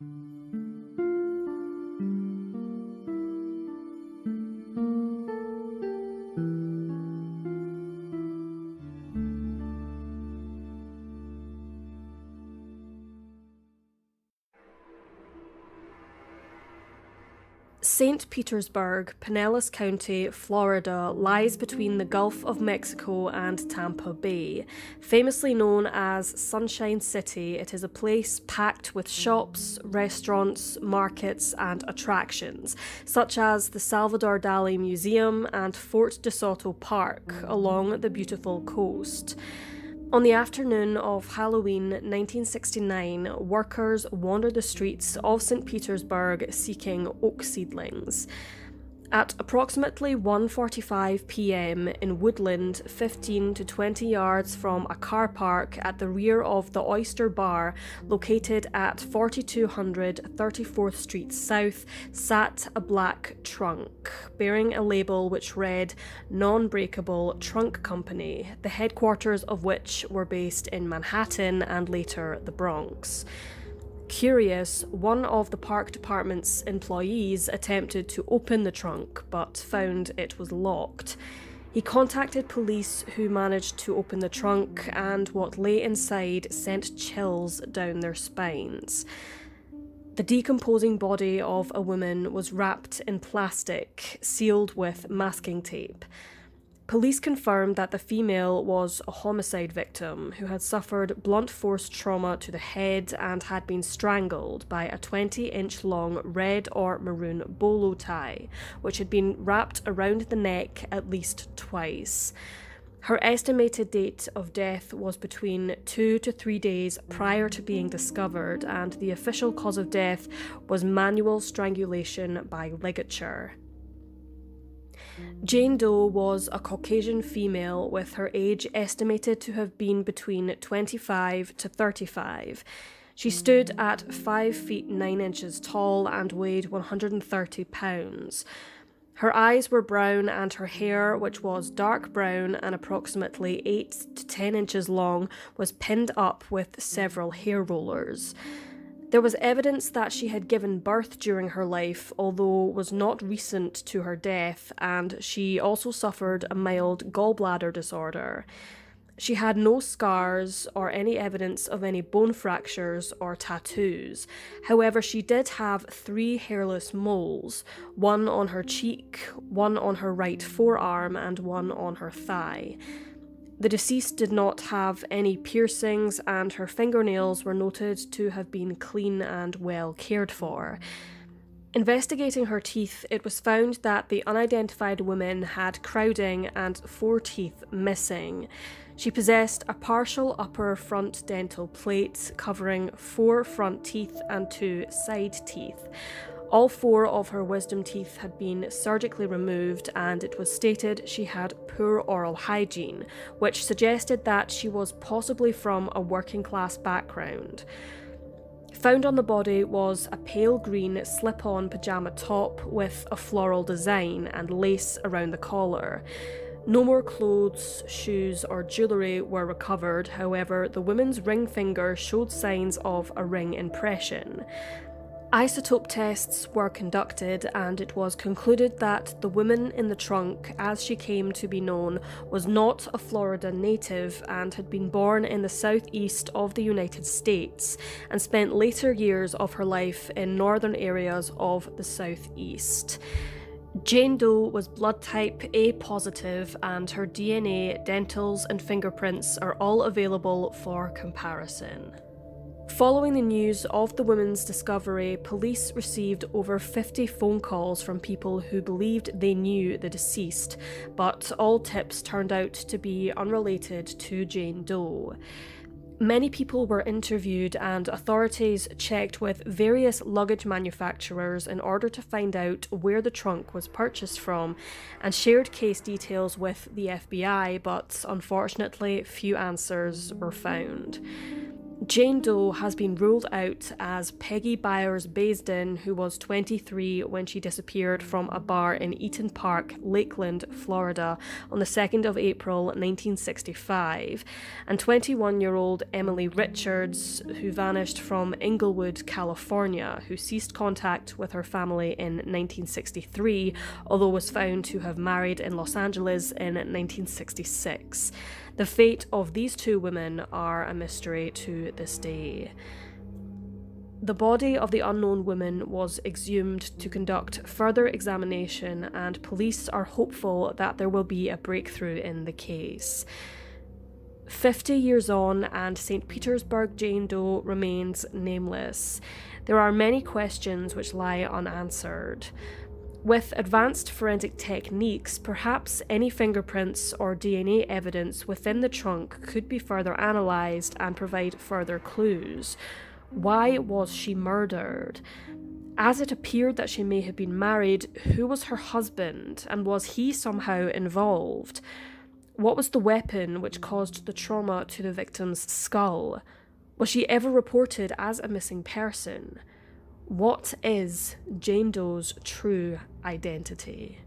Música St. Petersburg, Pinellas County, Florida, lies between the Gulf of Mexico and Tampa Bay. Famously known as Sunshine City, it is a place packed with shops, restaurants, markets, and attractions, such as the Salvador Dali Museum and Fort DeSoto Park along the beautiful coast. On the afternoon of Halloween 1969, workers wandered the streets of St. Petersburg seeking oak seedlings. At approximately 1:45 p.m. in Woodland, 15 to 20 yards from a car park at the rear of the Oyster Bar, located at 4200 34th Street South, sat a black trunk bearing a label which read Non-Breakable Trunk Company, the headquarters of which were based in Manhattan and later the Bronx. Curious, one of the park department's employees attempted to open the trunk but found it was locked. He contacted police who managed to open the trunk, and what lay inside sent chills down their spines. The decomposing body of a woman was wrapped in plastic, sealed with masking tape. Police confirmed that the female was a homicide victim who had suffered blunt force trauma to the head and had been strangled by a 20 inch long red or maroon bolo tie, which had been wrapped around the neck at least twice. Her estimated date of death was between two to three days prior to being discovered, and the official cause of death was manual strangulation by ligature. Jane Doe was a Caucasian female with her age estimated to have been between 25 to 35. She stood at 5 feet 9 inches tall and weighed 130 pounds. Her eyes were brown and her hair, which was dark brown and approximately 8 to 10 inches long, was pinned up with several hair rollers. There was evidence that she had given birth during her life, although was not recent to her death, and she also suffered a mild gallbladder disorder. She had no scars or any evidence of any bone fractures or tattoos. However, she did have three hairless moles one on her cheek, one on her right forearm, and one on her thigh. The deceased did not have any piercings, and her fingernails were noted to have been clean and well cared for. Investigating her teeth, it was found that the unidentified woman had crowding and four teeth missing. She possessed a partial upper front dental plate covering four front teeth and two side teeth. All four of her wisdom teeth had been surgically removed, and it was stated she had poor oral hygiene, which suggested that she was possibly from a working class background. Found on the body was a pale green slip on pyjama top with a floral design and lace around the collar. No more clothes, shoes, or jewellery were recovered, however, the woman's ring finger showed signs of a ring impression. Isotope tests were conducted, and it was concluded that the woman in the trunk, as she came to be known, was not a Florida native and had been born in the southeast of the United States and spent later years of her life in northern areas of the southeast. Jane Doe was blood type A positive, and her DNA, dentals, and fingerprints are all available for comparison. Following the news of the woman's discovery, police received over 50 phone calls from people who believed they knew the deceased, but all tips turned out to be unrelated to Jane Doe. Many people were interviewed, and authorities checked with various luggage manufacturers in order to find out where the trunk was purchased from and shared case details with the FBI, but unfortunately, few answers were found. Jane Doe has been ruled out as Peggy Byers Baisden, who was 23 when she disappeared from a bar in Eaton Park, Lakeland, Florida, on the 2nd of April 1965, and 21 year old Emily Richards, who vanished from Inglewood, California, who ceased contact with her family in 1963, although was found to have married in Los Angeles in 1966. The fate of these two women are a mystery this day. The body of the unknown woman was exhumed to conduct further examination, and police are hopeful that there will be a breakthrough in the case. 50 years on, and St. Petersburg Jane Doe remains nameless. There are many questions which lie unanswered. With advanced forensic techniques, perhaps any fingerprints or DNA evidence within the trunk could be further analysed and provide further clues. Why was she murdered? As it appeared that she may have been married, who was her husband, and was he somehow involved? What was the weapon which caused the trauma to the victim's skull? Was she ever reported as a missing person? What is Jane Doe's true identity?